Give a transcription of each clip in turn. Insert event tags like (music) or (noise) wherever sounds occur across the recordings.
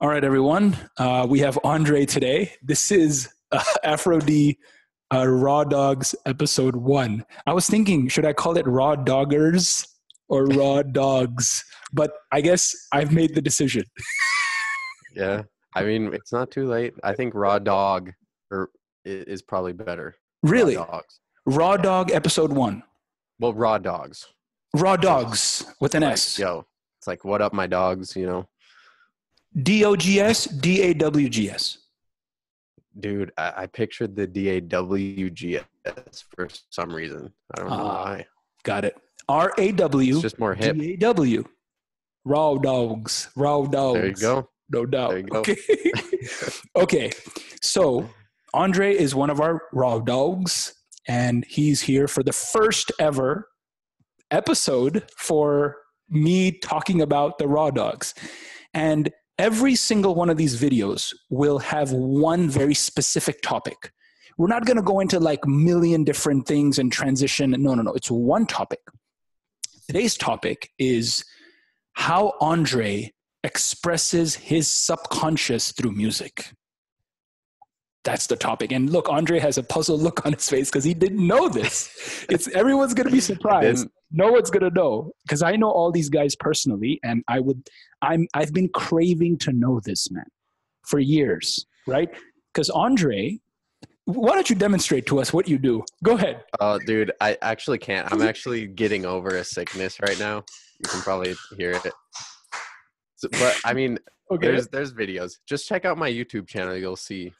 All right, everyone. Uh, we have Andre today. This is uh, (laughs) Aphro-D uh, Raw Dogs episode one. I was thinking, should I call it Raw Doggers or Raw (laughs) Dogs? But I guess I've made the decision. (laughs) Yeah, I mean it's not too late. I think raw dog or is probably better. Really? Raw dogs. Raw Dog episode one. Well, raw dogs. Raw Dogs with an Like, S. Yo, it's like what up, my dogs? You know, D O G S, D A W G S. dude. I, I pictured the D A W G S for some reason. I don't know Ah, why. Got it. R A W It's just more hip. D A W. Raw Dogs. Raw Dogs. There you go. No doubt. Go. Okay. (laughs) okay. So Andre is one of our raw dogs, and he's here for the first ever episode for me talking about the raw dogs. And every single one of these videos will have one very specific topic. We're not going to go into like million different things and transition. No, no, no. It's one topic. Today's topic is how Andre expresses his subconscious through music. That's the topic. And look, Andre has a puzzled look on his face because he didn't know this. (laughs) It's everyone's gonna be surprised. No one's gonna know because I know all these guys personally, and I would, I'm, I've been craving to know this man for years, right? Because Andre, why don't you demonstrate to us what you do? Go ahead. Oh, dude, I actually can't. I'm actually getting over a sickness right now. You can probably hear it. So, but I mean, Okay. there's there's videos. Just check out my YouTube channel. You'll see.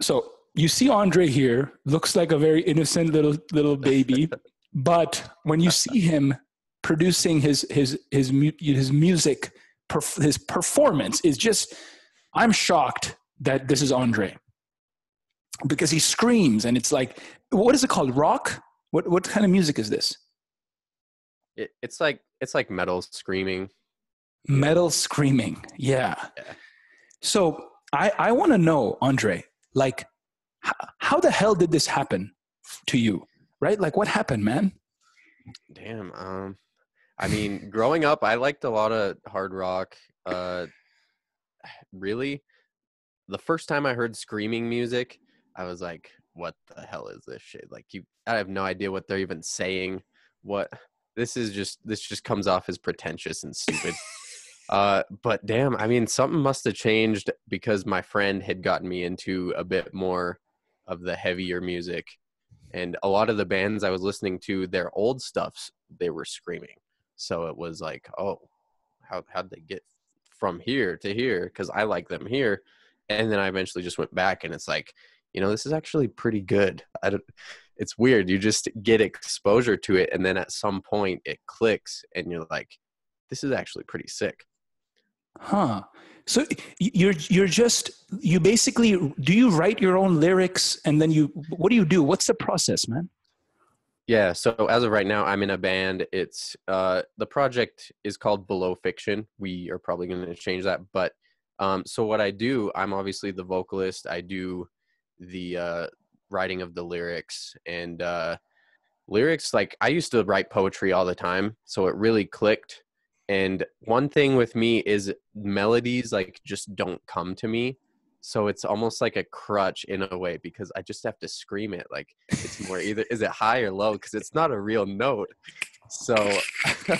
So you see Andre here, looks like a very innocent little little baby, (laughs) but when you see him producing his his his his music, perf- his performance is just. I'm shocked that this is Andre because he screams and it's like, what is it called? Rock? What what kind of music is this? It, it's like it's like metal screaming. Metal screaming. Yeah. Yeah. So I I want to know, Andre, like, how, how the hell did this happen to you? Right? Like, what happened, man? Damn. Um, I mean, (laughs) growing up, I liked a lot of hard rock. Uh, really, the first time I heard screaming music, I was like, "What the hell is this shit?" Like, you, I have no idea what they're even saying. What this is just this just comes off as pretentious and stupid. (laughs) uh, but damn, I mean, something must have changed because my friend had gotten me into a bit more of the heavier music and a lot of the bands I was listening to, their old stuffs, they were screaming. So it was like, oh, how how'd they get from here to here? Because I like them here, and then I eventually just went back, and it's like, you know, this is actually pretty good. I don't. It's weird. You just get exposure to it, and then at some point it clicks, and you're like, this is actually pretty sick. Huh. So you're you're just you basically do you write your own lyrics and then you what do you do? What's the process, man? Yeah, so as of right now, I'm in a band. It's uh, the project is called Below Fiction. We are probably going to change that, but um, so what I do, I'm obviously the vocalist. I do the uh, writing of the lyrics and uh, lyrics. Like I used to write poetry all the time, so it really clicked. And one thing with me is melodies like just don't come to me. So it's almost like a crutch in a way because I just have to scream it. Like it's more either is it high or low because it's not a real note. So (laughs)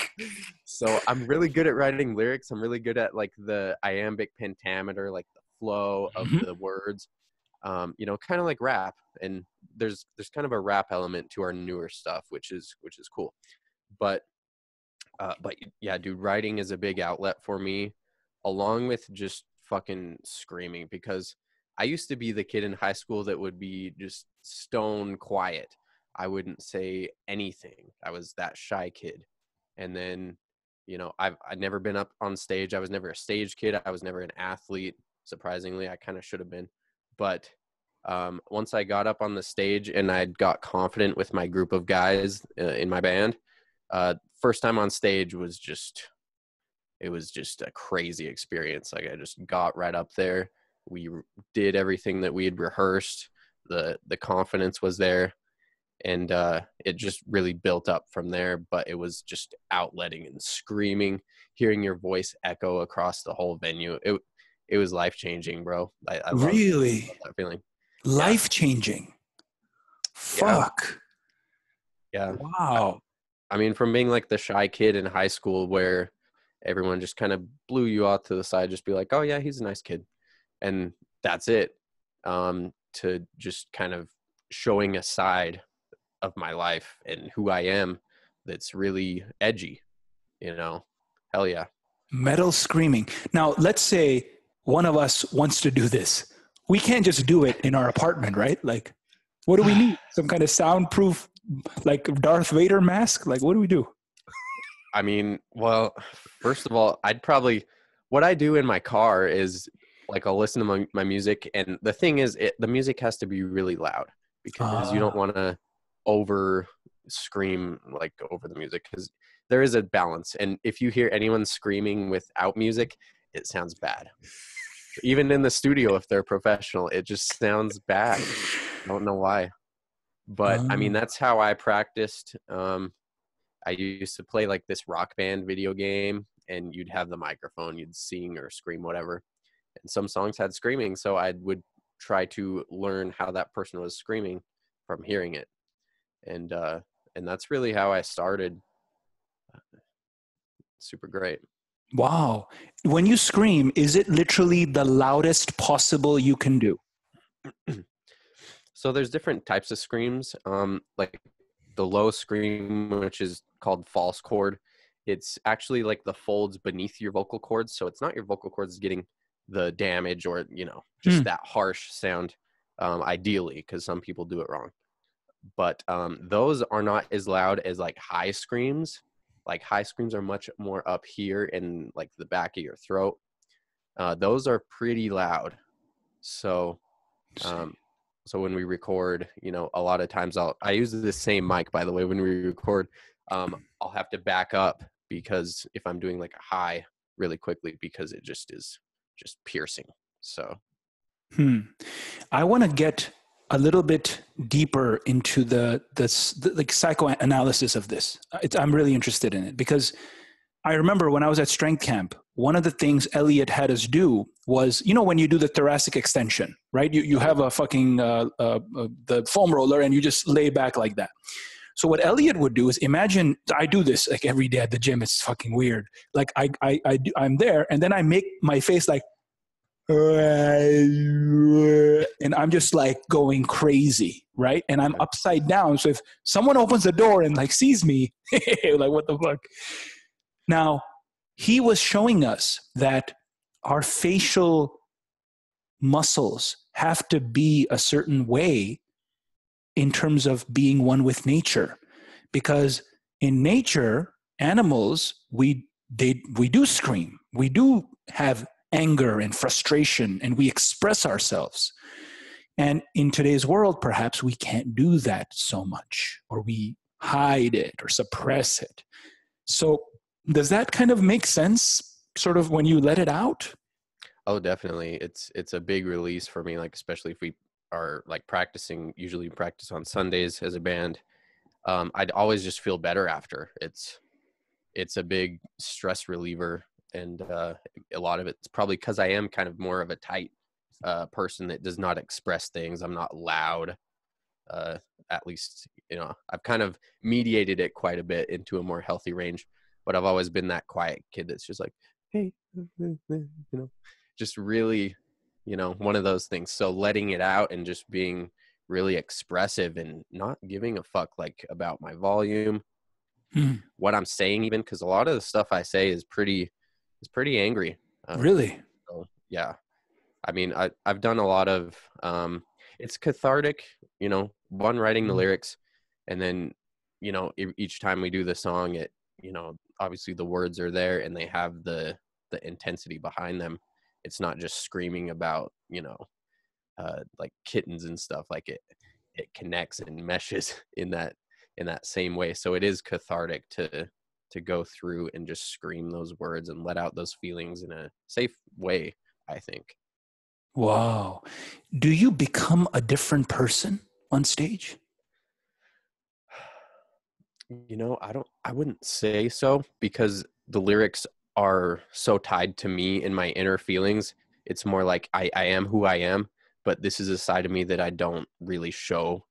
so I'm really good at writing lyrics. I'm really good at like the iambic pentameter, like the flow of Mhm. the words. Um, you know, kind of like rap. And there's there's kind of a rap element to our newer stuff, which is which is cool. But uh, but yeah, dude, writing is a big outlet for me, along with just fucking screaming because I used to be the kid in high school that would be just stone quiet. I wouldn't say anything. I was that shy kid. And then, you know, I've I've never been up on stage. I was never a stage kid. I was never an athlete. Surprisingly, I kind of should have been. But um, once I got up on the stage and I got confident with my group of guys uh, in my band, uh, first time on stage was just it was just a crazy experience like i just got right up there we did everything that we had rehearsed the the confidence was there and uh it just really built up from there but it was just outletting and screaming hearing your voice echo across the whole venue it it was life changing, bro. I, I really that feeling. life changing. Fuck. Yeah. Wow. I mean, from being like the shy kid in high school where everyone just kind of blew you out to the side, just be like, oh, yeah, he's a nice kid. And that's it. Um, to just kind of showing a side of my life and who I am that's really edgy, you know? Hell yeah. Metal screaming. Now, let's say one of us wants to do this. We can't just do it in our apartment, right? Like, what do we need? (sighs) Some kind of soundproof, like Darth Vader mask? Like, what do we do? I mean, well, first of all, I'd probably what I do in my car is like I'll listen to my, my music, and the thing is, it, the music has to be really loud because you don't Ah. want to over scream like over the music because there is a balance, and if you hear anyone screaming without music, it sounds bad. Even in the studio, if they're professional, it just sounds bad. I don't know why, but I mean Oh. that's how I practiced. Um, I used to play like this rock band video game, and you'd have the microphone, you'd sing or scream, whatever. And some songs had screaming, so I would try to learn how that person was screaming from hearing it, and uh, and that's really how I started. Super great. Wow. When you scream, is it literally the loudest possible you can do? (clears throat) So there's different types of screams. Um, like the low scream, which is called false chord. It's actually like the folds beneath your vocal cords, so it's not your vocal cords getting the damage or you know just Hmm. that harsh sound. Um, ideally, because some people do it wrong. But um, those are not as loud as like high screams. Like high screams are much more up here in like the back of your throat. Uh, those are pretty loud. So um, so when we record you know a lot of times i'll i use the same mic by the way when we record um, i'll have to back up because if i'm doing like a high really quickly because it just is just piercing so Hmm. I want to get a little bit deeper into the this the, like psychoanalysis of this. It's, I'm really interested in it because I remember when I was at Strength Camp, one of the things Elliot had us do was, you know, when you do the thoracic extension, right? You you have a fucking uh, uh, uh, the foam roller and you just lay back like that. So what Elliot would do is imagine I do this like every day at the gym. It's fucking weird. Like I I, I do, I'm there and then I make my face like and I'm just like going crazy, right? And I'm upside down. So if someone opens the door and like sees me, (laughs) like what the fuck? Now, he was showing us that our facial muscles have to be a certain way in terms of being one with nature. Because in nature animals we they we do scream. We do have anger and frustration and we express ourselves. And in today's world perhaps we can't do that so much or we hide it or suppress it. So does that kind of make sense sort of when you let it out? Oh definitely. It's it's a big release for me like especially if we are like practicing usually practice on sundays as a band. Um, i'd always just feel better after. It's it's a big stress reliever and uh, a lot of it's probably because i am kind of more of a tight uh, person that does not express things. I'm not loud uh, at least you know i've kind of mediated it quite a bit into a more healthy range but i've always been that quiet kid that's just like hey you know just really you know one of those things so letting it out and just being really expressive and not giving a fuck like about my volume Hmm. what i'm saying even because a lot of the stuff i say is pretty is pretty angry um, really so, yeah i mean I, i've done a lot of um it's cathartic you know one writing the Mhm. lyrics and then you know each time we do the song it you know obviously the words are there and they have the the intensity behind them. It's not just screaming about you know uh like kittens and stuff like it it connects and meshes (laughs) in that in that same way. So it is cathartic to to go through and just scream those words and let out those feelings in a safe way i think. Wow. Do you become a different person on stage you know i don't i wouldn't say so because the lyrics are so tied to me and my inner feelings it's more like I, I am who I am, but this is a side of me that I don't really show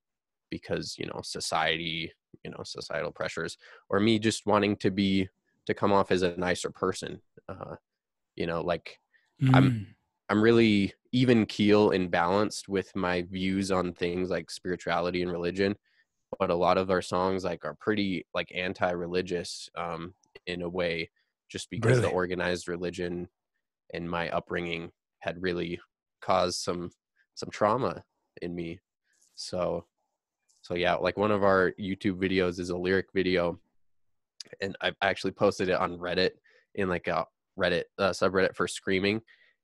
because, you know, society, you know, societal pressures or me just wanting to be to come off as a nicer person. Uh, you know, like Mm. I'm I'm really even keel and balanced with my views on things like spirituality and religion. But a lot of our songs like are pretty like anti-religious um, in a way, just because the organized religion and my upbringing had really caused some some trauma in me. So so yeah, like one of our YouTube videos is a lyric video, and I actually posted it on Reddit in like a Reddit uh, subreddit for screaming,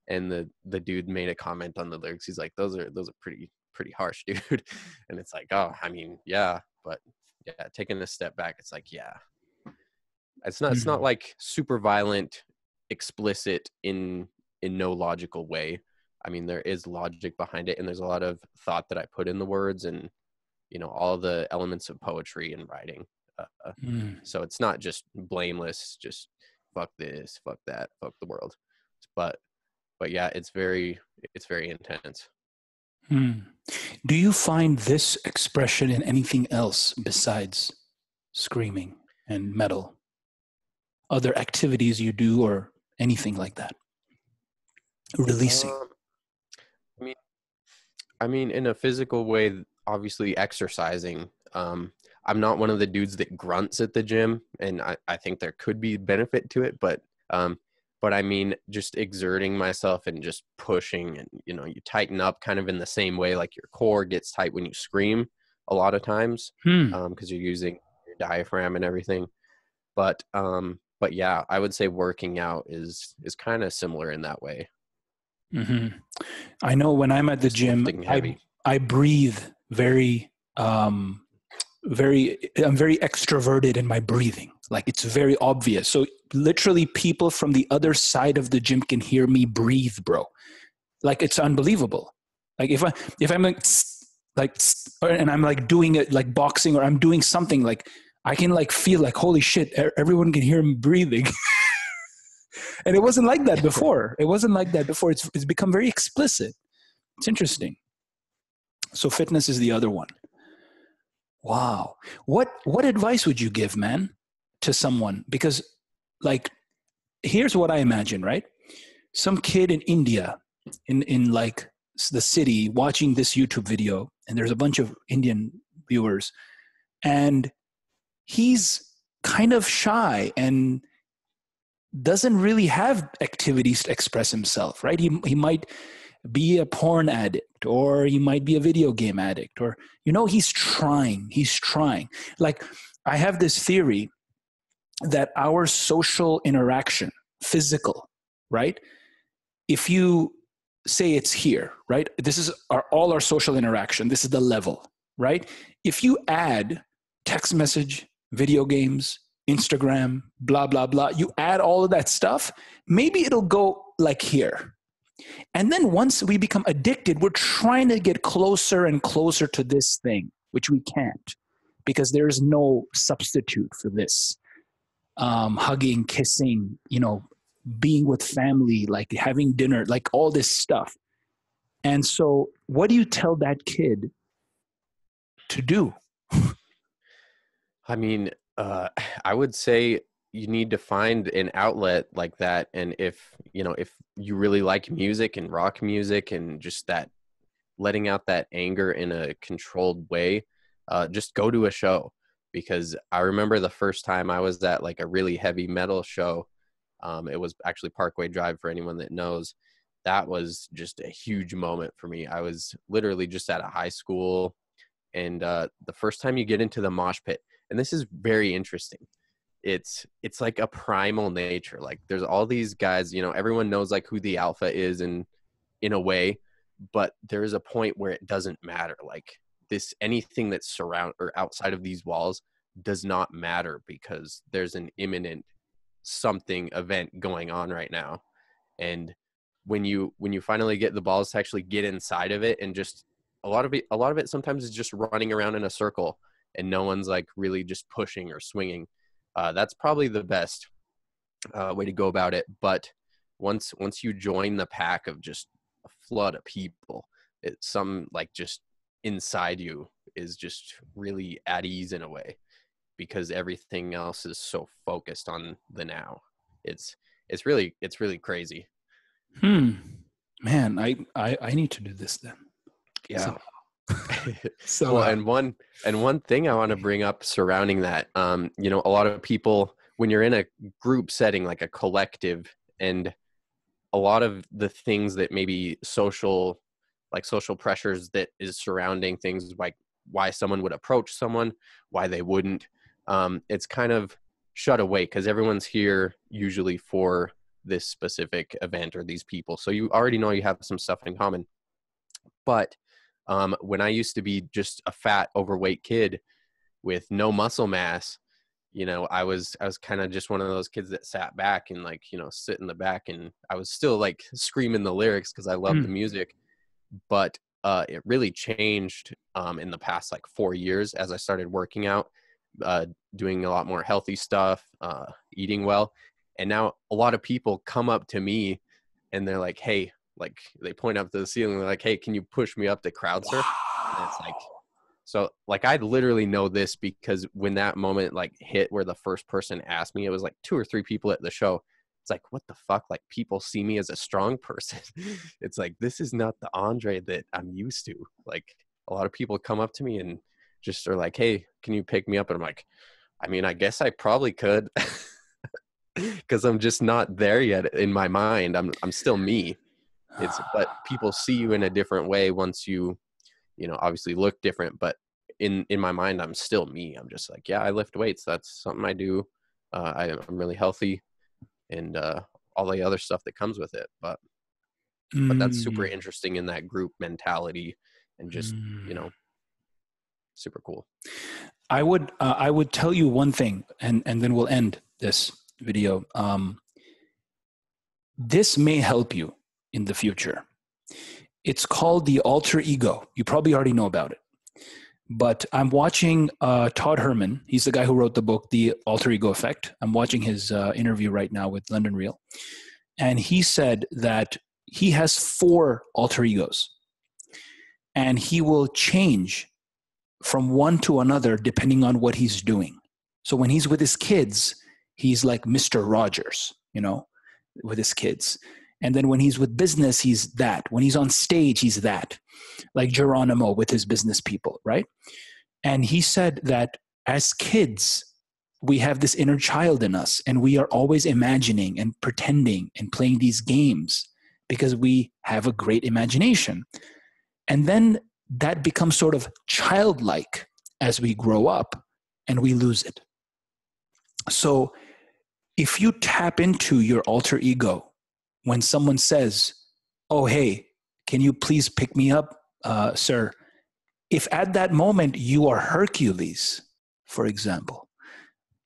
and the the dude made a comment on the lyrics. He's like, "Those are those are pretty pretty harsh, (laughs) dude." And it's like, oh, I mean, yeah, but yeah, taking a step back, it's like, yeah, it's not it's not Mhm. like super violent, explicit in in no logical way. I mean, there is logic behind it, and there's a lot of thought that I put in the words, and you know, all the elements of poetry and writing. Uh, Mm. so it's not just blameless, just fuck this, fuck that, fuck the world. But but yeah, it's very it's very intense. Mm. Do you find this expression in anything else besides screaming and metal? Other activities you do or anything like that? Releasing. Um, I mean, I mean, in a physical way, obviously exercising. Um, I'm not one of the dudes that grunts at the gym, and I, I think there could be benefit to it, but um, but I mean, just exerting myself and just pushing, and you know, you tighten up kind of in the same way, like your core gets tight when you scream a lot of times Hmm. because you're using your diaphragm and everything. But um, but yeah, I would say working out is is kind of similar in that way. mm-hmm. I know when I'm at the gym, I. I breathe very, um, very, I'm very extroverted in my breathing. Like it's very obvious. So literally, people from the other side of the gym can hear me breathe, bro. Like it's unbelievable. Like if I if I'm like tss, (sniffs) like tss, (sniffs) or- and I'm like doing it like boxing or I'm doing something like I can like feel like holy shit, everyone can hear me breathing. (laughs) and it wasn't like that before. It wasn't like that before. It's it's become very explicit. It's interesting. So fitness is the other one. Wow. What what advice would you give, man, to someone? Because like here's what I imagine, right? Some kid in India in in like the city watching this YouTube video and there's a bunch of Indian viewers and he's kind of shy and doesn't really have activities to express himself, right? He he might be a porn addict or he might be a video game addict or you know he's trying he's trying like i have this theory that our social interaction physical right? If you say it's here right? This is our, all our social interaction. This is the level right? If you add text message video games instagram blah blah blah you add all of that stuff maybe it'll go like here. And then once we become addicted, we're trying to get closer and closer to this thing, which we can't because there is no substitute for this. Um, hugging, kissing, you know, being with family, like having dinner, like all this stuff. And so, what do you tell that kid to do? I mean, uh, (sighs) I would say you need to find an outlet like that. And if, you know, if you really like music and rock music and just that letting out that anger in a controlled way, uh, just go to a show. Because I remember the first time I was at like a really heavy metal show. Um, it was actually Parkway Drive for anyone that knows. That was just a huge moment for me. I was literally just at a high school. And uh, the first time you get into the mosh pit, and this is very interesting it's it's like a primal nature like there's all these guys you know everyone knows like who the alpha is and in a way but there is a point where it doesn't matter like this anything that's surround or outside of these walls does not matter because there's an imminent something event going on right now. And when you when you finally get the balls to actually get inside of it and just a lot of it a lot of it sometimes is just running around in a circle and no one's like really just pushing or swinging. Uh, that's probably the best uh, way to go about it. But once once you join the pack of just a flood of people, it's some like just inside you is just really at ease in a way because everything else is so focused on the now. It's it's really it's really crazy. Hmm. Man, I I, I need to do this then. Yeah. So, (laughs) so well, uh, and one and one thing I want to bring up surrounding that, um, you know, a lot of people when you're in a group setting like a collective, and a lot of the things that maybe social, like social pressures that is surrounding things like why someone would approach someone, why they wouldn't, um, it's kind of shut away because everyone's here usually for this specific event or these people. So you already know you have some stuff in common. But um, when I used to be just a fat, overweight kid with no muscle mass, you know, I was I was kind of just one of those kids that sat back and like you know sit in the back, and I was still like screaming the lyrics because I love Mm. the music. But uh, it really changed um, in the past like four years as I started working out, uh, doing a lot more healthy stuff, uh, eating well, and now a lot of people come up to me and they're like, "Hey," like they point up to the ceiling, they're like, "Hey, can you push me up to crowd surf?" And it's like, so like I literally know this because when that moment like hit where the first person asked me, it was like two or three people at the show. It's like, what the fuck? Like people see me as a strong (laughs) person. it's like this is not the Andre that I'm used to. Like a lot of people come up to me and just are like, Hey, can you pick me up? And I'm like, I mean, I guess I probably could. (laughs) Cause I'm just not there yet in my mind. I'm I'm still me it's but (sighs) people see you in a different way once you you know obviously look different but in in my mind i'm still me i'm just like yeah i lift weights that's something i do uh, I, i'm really healthy and uh all the other stuff that comes with it but but that's super Mm, interesting in that group mentality and just you mm. know super cool I would uh, I would tell you one thing, and and then we'll end this video. Um, this may help you in the future. It's called the alter ego. You probably already know about it, but I'm watching uh, Todd Herman. He's the guy who wrote the book, The Alter Ego Effect. I'm watching his uh, interview right now with London Real, and he said that he has four alter egos, and he will change from one to another depending on what he's doing. So when he's with his kids, he's like Mr. Rogers, you know, with his kids. And then when he's with business, he's that. When he's on stage, he's that, like Geronimo with his business people, right? And he said that as kids, we have this inner child in us, and we are always imagining and pretending and playing these games because we have a great imagination. And then that becomes sort of childlike as we grow up and we lose it. So if you tap into your alter ego when someone says, Oh, hey, can you please pick me up, uh, sir? If at that moment you are Hercules, for example,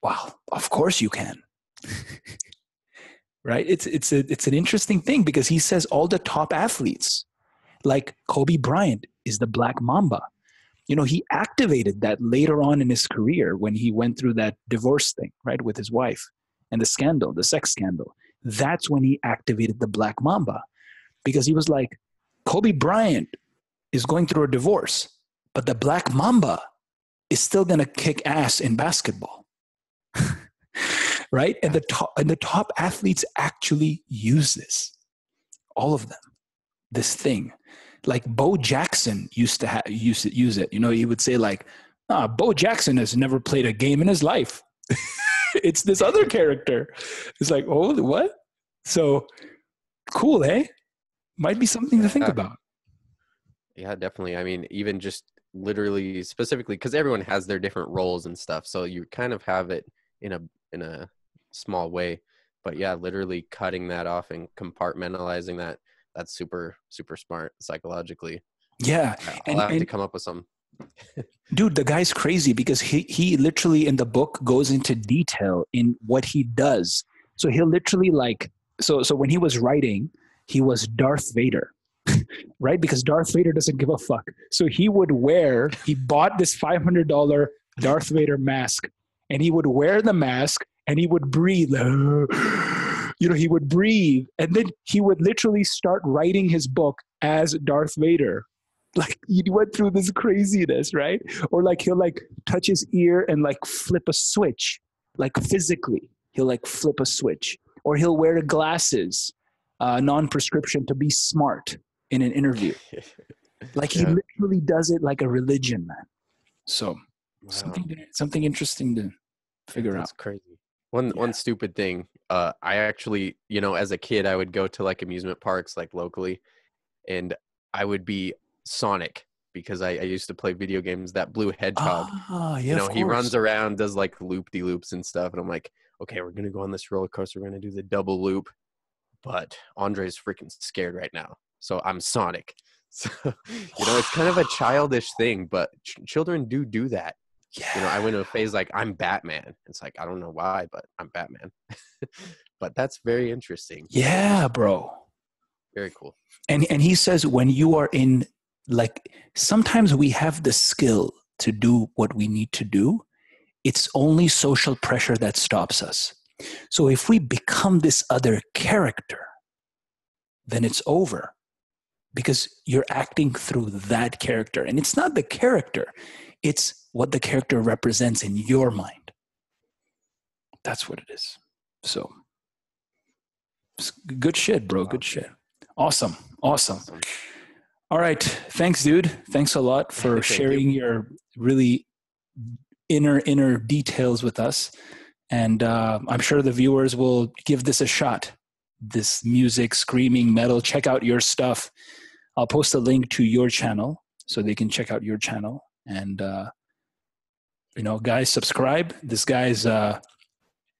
wow, of course you can. (laughs) right? It's, it's, a, it's an interesting thing because he says all the top athletes, like Kobe Bryant, is the Black Mamba. You know, he activated that later on in his career when he went through that divorce thing, right, with his wife and the scandal, the sex scandal. That's when he activated the Black Mamba because he was like, Kobe Bryant is going through a divorce, but the Black Mamba is still going to kick ass in basketball. (laughs) right? And the top and the top athletes actually use this. All of them. This thing like Bo Jackson used to ha- use it. Use it. You know, he would say like, ah, "Bo Jackson has never played a game in his life." (laughs) it's this other character. It's like, oh, what? So cool, eh? Might be something to think about. yeah definitely i mean even just literally specifically because everyone has their different roles and stuff so you kind of have it in a in a small way but yeah literally cutting that off and compartmentalizing that that's super super smart psychologically Yeah, i'll And- have to come up with some dude, the guy's crazy because he he literally in the book goes into detail in what he does. So he'll literally like so so when he was writing, he was Darth Vader. (laughs) right? Because Darth Vader doesn't give a fuck. So he would wear, he bought this $500 Darth Vader mask and he would wear the mask and he would breathe (gasps) you know, he would breathe, and then he would literally start writing his book as Darth Vader. (laughs) Like he went through this craziness, right? Or like he'll like touch his ear and like flip a switch, like physically. He'll like flip a switch, or he'll wear glasses, uh, non-prescription, to be smart in an interview. (laughs) Like he Yeah. literally does it like a religion, man. So Wow. something something interesting to figure That's out. crazy. One Yeah. one stupid thing. Uh, I actually, you know, as a kid, I would go to like amusement parks, like locally, and I would be Sonic because I, I used to play video games. That blue hedgehog, Ah, yeah, you know, he runs around, does like loop de loops and stuff, and I'm like, okay, we're gonna go on this roller coaster. We're gonna do the double loop, but Andre's freaking scared right now, so I'm Sonic. (laughs) So you know, it's kind of a childish thing, but ch- children do do that Yeah. you know, I went to a phase like I'm Batman. It's like I don't know why, but I'm Batman. (laughs) but that's very interesting. Yeah, bro. Very cool. And and he says when you are in like sometimes we have the skill to do what we need to do. It's only social pressure that stops us. So if we become this other character, then it's over. Because you're acting through that character. And it's not the character, it's what the character represents in your mind. That's what it is. So, good shit, bro. Good shit. Awesome. Awesome. All right. Thanks, dude. Thanks a lot for (laughs) Thank you. sharing your really inner, inner details with us. And uh, I'm sure the viewers will give this a shot. This music, screaming metal. Check out your stuff. I'll post a link to your channel so they can check out your channel. And, uh, you know, guys, subscribe. This guy's, uh,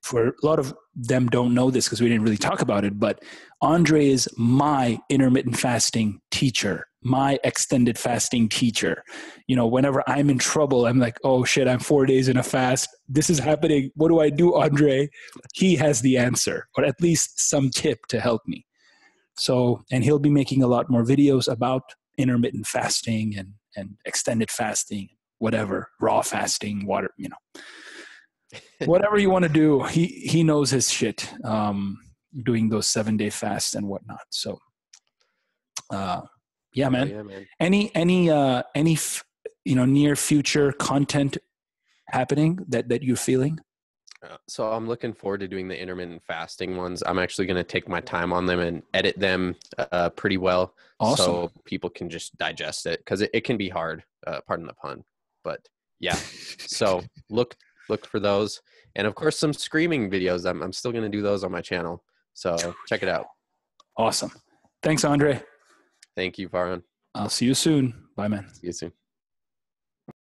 for a lot of them don't know this because we didn't really talk about it, but Andre is my intermittent fasting teacher, my extended fasting teacher. You know, whenever I'm in trouble, I'm like, oh shit, I'm four days in a fast. This is happening. What do I do, Andre? He has the answer, or at least some tip to help me. So, and he'll be making a lot more videos about intermittent fasting and, and extended fasting, whatever, raw fasting, water, you know (laughs) whatever you want to do he he knows his shit um doing those seven day fasts and whatnot so uh yeah man Yeah, man. any any uh any f- you know near future content happening that that you're feeling Uh, so I'm looking forward to doing the intermittent fasting ones. I'm actually going to take my time on them and edit them uh, pretty well, awesome so people can just digest it because it, it can be hard. Uh, pardon the pun, but yeah. (laughs) So look look for those, and of course some screaming videos. I'm I'm still going to do those on my channel. So check it out. awesome thanks andre Thank you, Farhan. i'll see you soon bye man See you soon.